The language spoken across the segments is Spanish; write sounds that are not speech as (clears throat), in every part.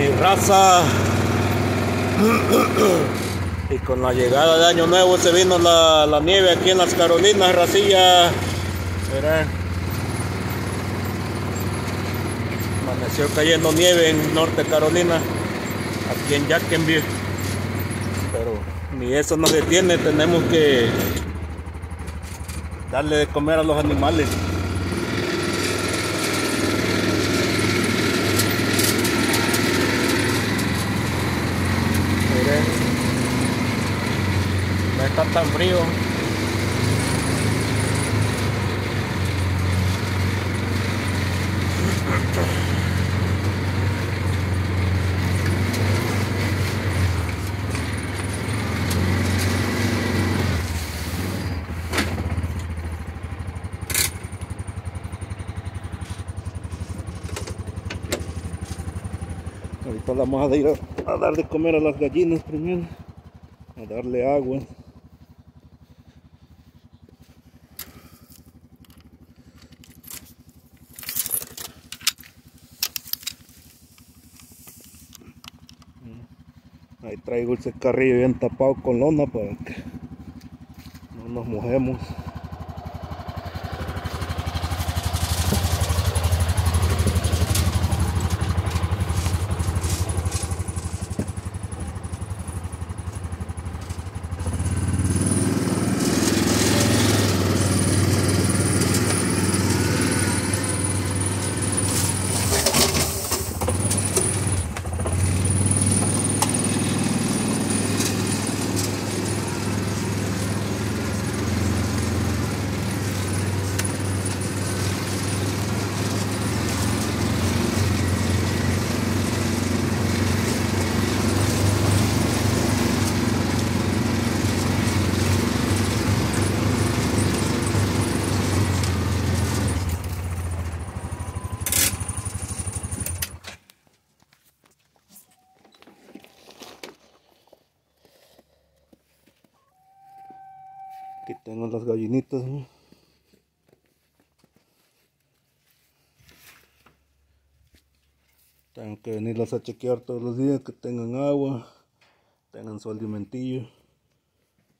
mi raza. Y con la llegada de Año Nuevo se vino la, nieve aquí en las Carolinas, racilla. Miren. Amaneció cayendo nieve en Norte Carolina, aquí en Jacksonville. Pero ni eso nos detiene, tenemos que darle de comer a los animales. Miren, está tan frío. Ahorita vamos a ir a, a dar de comer a las gallinas primero, a darle agua. Ahí traigo ese carrillo bien tapado con lona para que no nos mojemos. Aquí tengo las gallinitas. ¿no? Tengo que venirlas a chequear todos los días que tengan agua, tengan su alimentillo,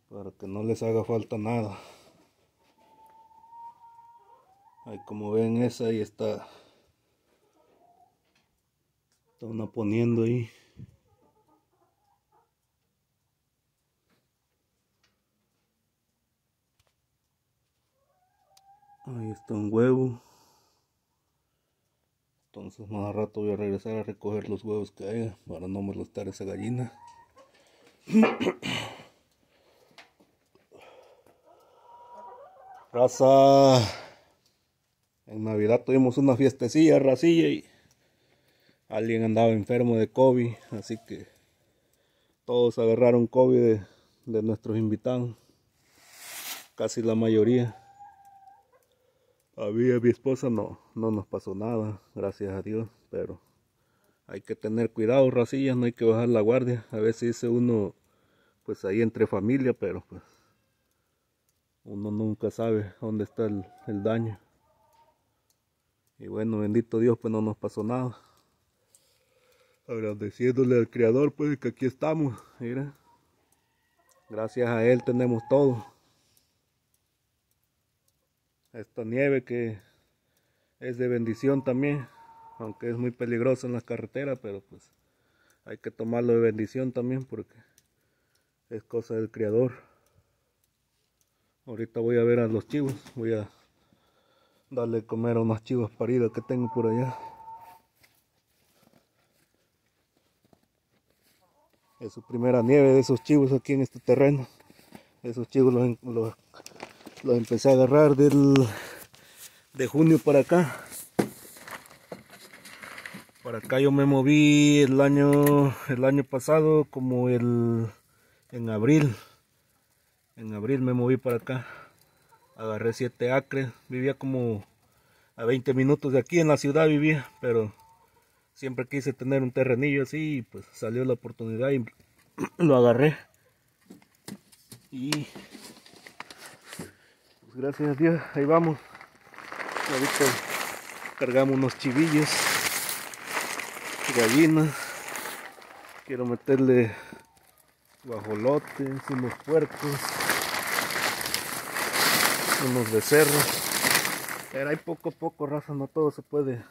para que no les haga falta nada. Ahí como ven esa ahí está. Está una poniendo ahí. Ahí está un huevo. Entonces más a rato voy a regresar a recoger los huevos que haya para no molestar esa gallina. (coughs) Raza. En Navidad tuvimos una fiestecilla, racilla y alguien andaba enfermo de COVID, así que todos agarraron COVID de, de nuestros invitados, casi la mayoría. A mí a mi esposa no, no nos pasó nada, gracias a Dios, pero hay que tener cuidado, racillas, no hay que bajar la guardia. A veces dice uno, pues ahí entre familia, pero pues uno nunca sabe dónde está el, el daño. Y bueno, bendito Dios, pues no nos pasó nada. Agradeciéndole al Creador, pues que aquí estamos, mira. Gracias a Él tenemos todo esta nieve que es de bendición también, aunque es muy peligrosa en las carreteras, pero pues hay que tomarlo de bendición también porque es cosa del Creador. Ahorita voy a ver a los chivos, voy a darle comer a unas chivas paridas que tengo por allá. Es su primera nieve de esos chivos aquí en este terreno. Esos chivos los los empecé a agarrar del de junio para acá. Para acá yo me moví el año el año pasado como el en abril. En abril me moví para acá. Agarré siete acres vivía como a 20 minutos de aquí en la ciudad vivía pero siempre quise tener un terrenillo así y pues salió la oportunidad y lo agarré. Y pues gracias Dios, ahí vamos. Ahorita cargamos unos chivillos, gallinas. Quiero meterle guajolotes, unos puercos, unos becerros. Pero hay poco a poco, raza, no todo se puede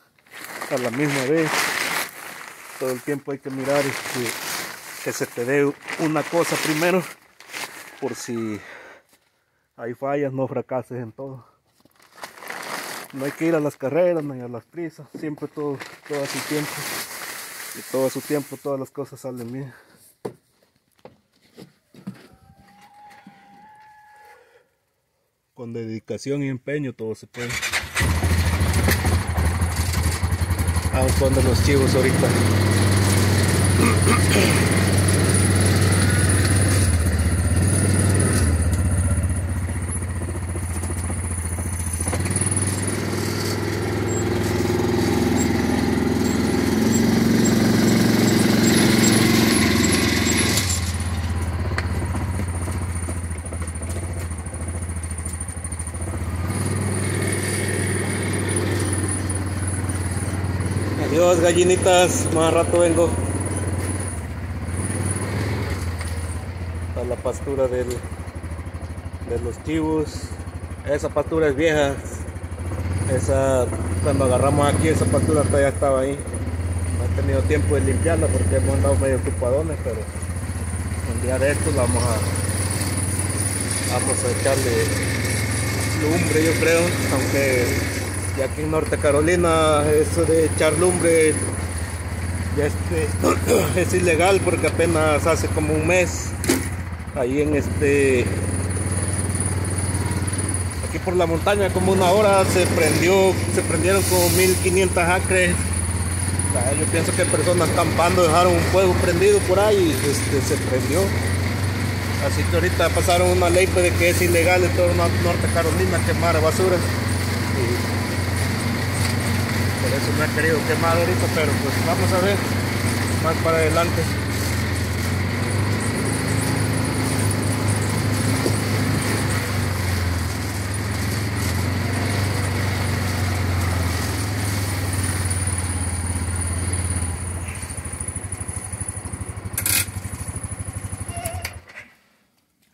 a la misma vez. Todo el tiempo hay que mirar este, que se te dé una cosa primero, por si hay fallas, no fracases en todo. No hay que ir a las carreras ni a las prisas, siempre todo, todo su tiempo. Y todo su tiempo, todas las cosas salen bien. Con dedicación y empeño todo se puede. Vamos cuando los chivos ahorita. Adiós gallinitas, más rato vengo. A la pastura del, de los chivos. Esa pastura es vieja. Esa cuando agarramos aquí esa pastura todavía estaba ahí. No he tenido tiempo de limpiarla porque hemos andado medio ocupadones, pero un día de estos vamos a vamos a echarle lumbre yo creo, aunque y aquí en Norte Carolina eso de echar lumbre este, (clears throat) es ilegal porque apenas hace como un mes ahí en este aquí por la montaña como una hora se prendió se prendieron como 1500 acres. Yo pienso que personas campando dejaron un fuego prendido por ahí y este, se prendió. Así que ahorita pasaron una ley pues, de que es ilegal en todo Norte Carolina quemar basura por eso me ha querido quemar ahorita, pero pues vamos a ver más para adelante.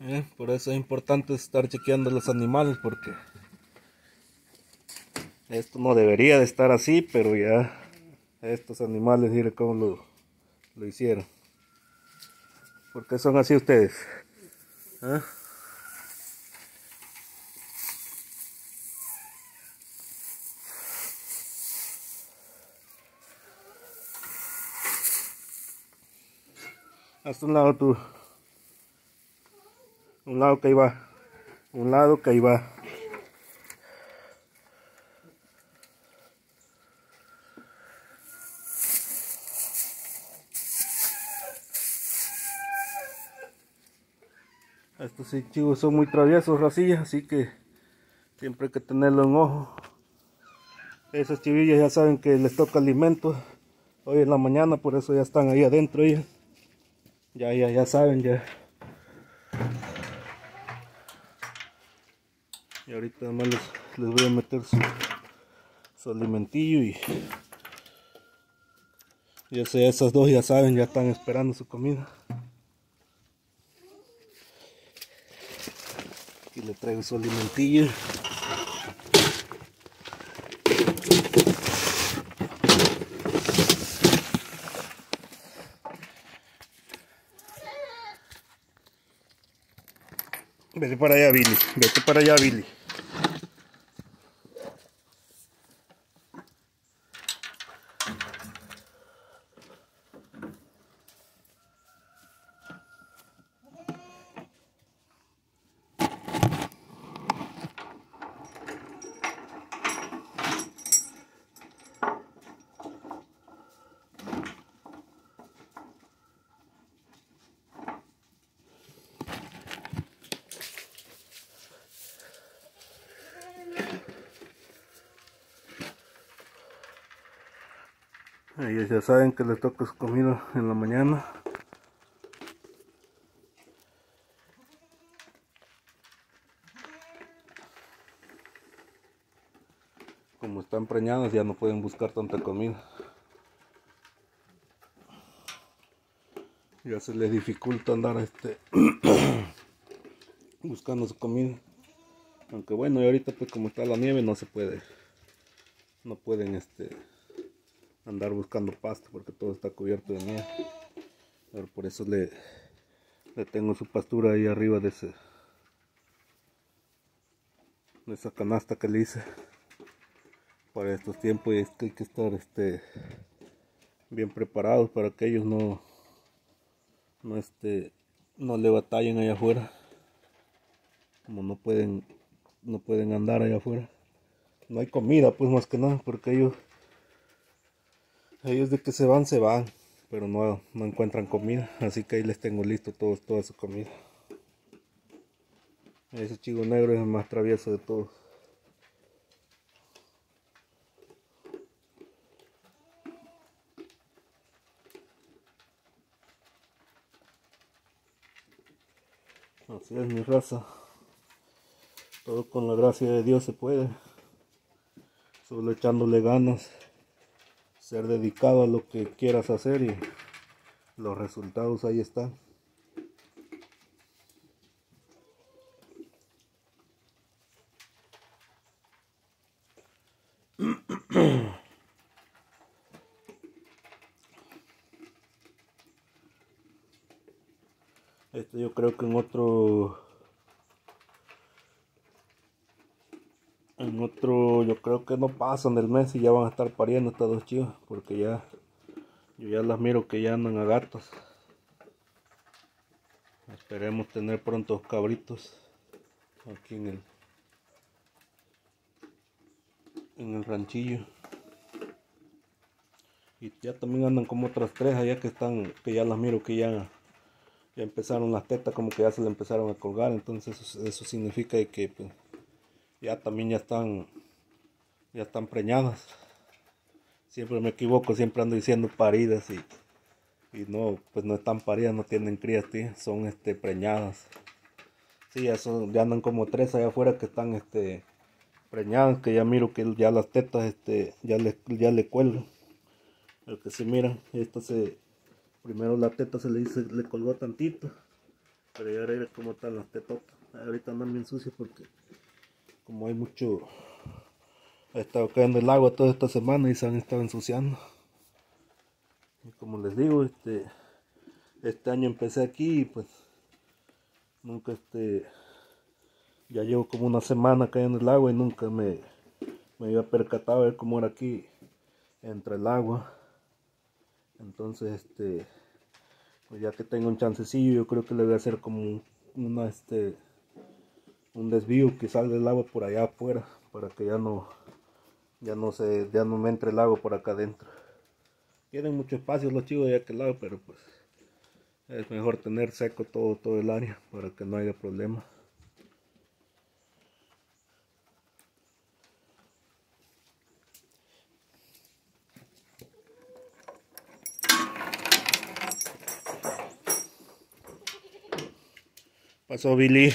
Eh, por eso es importante estar chequeando los animales porque esto no debería de estar así, pero ya estos animales, miren cómo lo, lo hicieron. ¿Por qué son así ustedes? ¿Ah? Hasta un lado tú. Un lado que iba. Un lado que iba. Estos chivos son muy traviesos, racillas, así que siempre hay que tenerlo en ojo. Esas chivillas ya saben que les toca alimento hoy en la mañana, por eso ya están ahí adentro ellas. Ya, ya, ya saben, ya. Y ahorita además les, les voy a meter su, su alimentillo y ya sé, esas dos ya saben, ya están esperando su comida. Aquí le traigo su alimentillo. Vete para allá, Billy. Vete para allá, Billy. Ellos ya saben que les toca su comida en la mañana. Como están preñados ya no pueden buscar tanta comida. ya se les dificulta andar este (clears throat) buscando su comida aunque bueno y ahorita pues como está la nieve no se puede no pueden este andar buscando pasto porque todo está cubierto de nieve pero por eso le, le tengo su pastura ahí arriba de ese de esa canasta que le hice para estos tiempos. Y es que hay que estar este bien preparados para que ellos no no este no le batallen allá afuera. Como no pueden no pueden andar allá afuera. No hay comida pues más que nada porque ellos ellos de que se van se van pero no, no encuentran comida así que ahí les tengo listo todo, toda su comida ese chico negro es el más travieso de todos Así es mi raza. Todo con la gracia de Dios se puede. Solo echándole ganas. Ser dedicado a lo que quieras hacer y los resultados ahí están. Este yo creo que en otro en otro yo creo no pasan del mes y ya van a estar pariendo estas dos chivas porque ya yo ya las miro que ya andan a gatos. Esperemos tener pronto cabritos aquí en el en el ranchillo. Y ya también andan como otras tres allá que están que ya las miro que ya ya empezaron las tetas como que ya se le empezaron a colgar. Entonces eso, significa que pues, ya también ya están ya están preñadas siempre me equivoco siempre ando diciendo paridas y, y no pues no están paridas no tienen crías son este preñadas sí ya son ya andan como tres allá afuera que están este preñadas que ya miro que ya las tetas este ya le ya le cuelgan el que se miran esto se Primero la teta se le, dice, le colgó tantito. Pero ya era como están las tetotas. Ahorita andan bien sucias porque como hay mucho... Ha estado cayendo el agua toda esta semana y se han estado ensuciando. Y como les digo, este, este año empecé aquí y pues nunca este ya llevo como una semana cayendo el agua y nunca me, me había percatado a ver cómo era aquí entre el agua entonces este pues ya que tengo un chancecillo yo creo que le voy a hacer como una este un desvío que salga el agua por allá afuera para que ya no ya no se ya no me entre el agua por acá adentro tienen mucho espacio los chivos de aquel lado pero pues es mejor tener seco todo todo el área para que no haya problema Pasó Billy.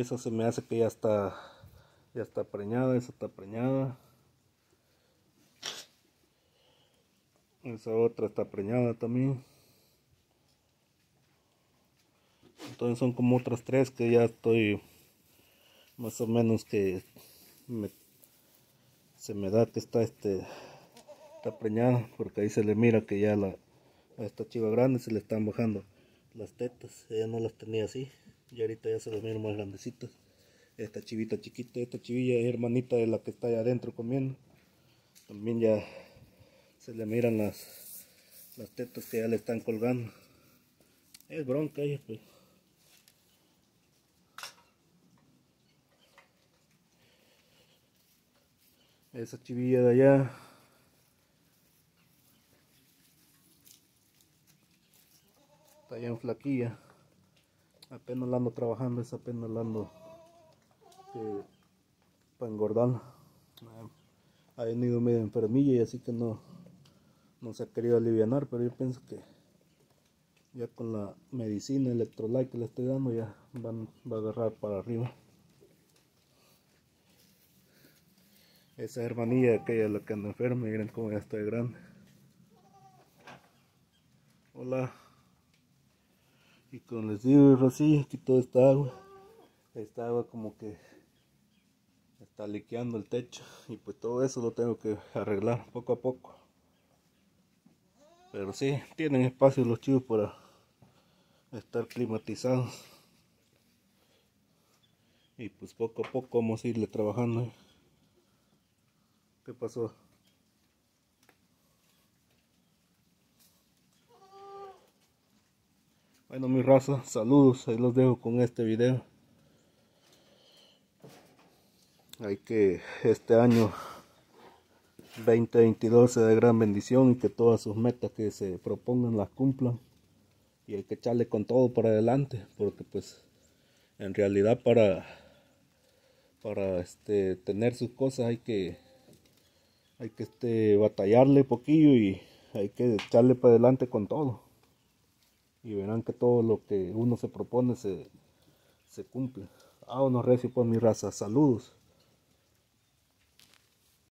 Esa se me hace que ya está ya está preñada, esa está preñada. Esa otra está preñada también. Entonces son como otras tres que ya estoy más o menos que se me da que está este está preñada porque ahí se le mira que ya la a esta chiva grande se le están bajando las tetas ella no las tenía así y ahorita ya se las mira más grandecitas. Esta chivita chiquita esta chivilla hermanita de la que está allá adentro comiendo. También ya se le miran las las tetas que ya le están colgando. Es bronca ella pues. Esa chivilla de allá. Está allá en flaquilla apenas la ando trabajando es apenas la ando eh, para engordarla ha venido medio enfermilla y así que no no se ha querido aliviar pero yo pienso que ya con la medicina electrolyte que le estoy dando ya van, va a agarrar para arriba Esa hermanilla aquella la que anda enferma, miren cómo ya está grande. Hola. Y como les digo, aquí toda esta agua. Esta agua como que está liqueando el techo. Y pues todo eso lo tengo que arreglar poco a poco. Pero sí, tienen espacio los chivos para estar climatizados. Y pues poco a poco vamos a irle trabajando. ¿Qué pasó? Bueno mi raza, saludos, ahí los dejo con este video. Hay que este año 2022 sea de gran bendición y que todas sus metas que se propongan las cumplan. Y hay que echarle con todo para adelante, porque pues en realidad para para este tener sus cosas hay que hay que este batallarle poquillo y hay que echarle para adelante con todo y verán que todo lo que uno se propone se, se cumple. Ah, no recio por mi raza. Saludos.